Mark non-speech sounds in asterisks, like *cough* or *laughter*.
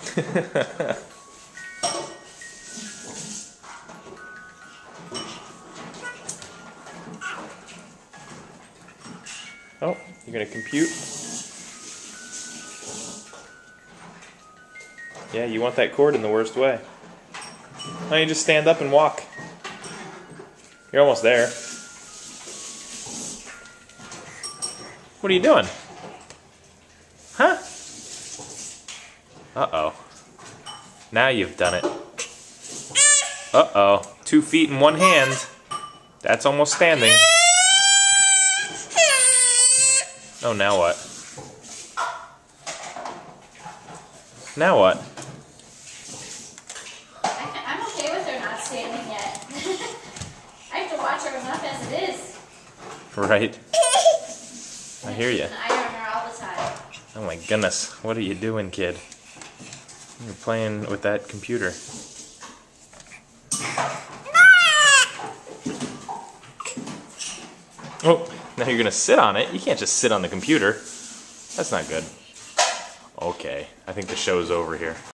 *laughs* oh, you're gonna compute? Yeah, you want that cord in the worst way. Don't you just stand up and walk? You're almost there. What are you doing? Uh-oh. Now you've done it. Uh-oh. Two feet in one hand. That's almost standing. Oh, now what? Now what? I, I'm okay with her not standing yet. *laughs* I have to watch her enough as it is. Right. *laughs* I hear you. I on her all the time. Oh my goodness. What are you doing, kid? You're playing with that computer. Oh, now you're gonna sit on it. You can't just sit on the computer. That's not good. Okay, I think the show's over here.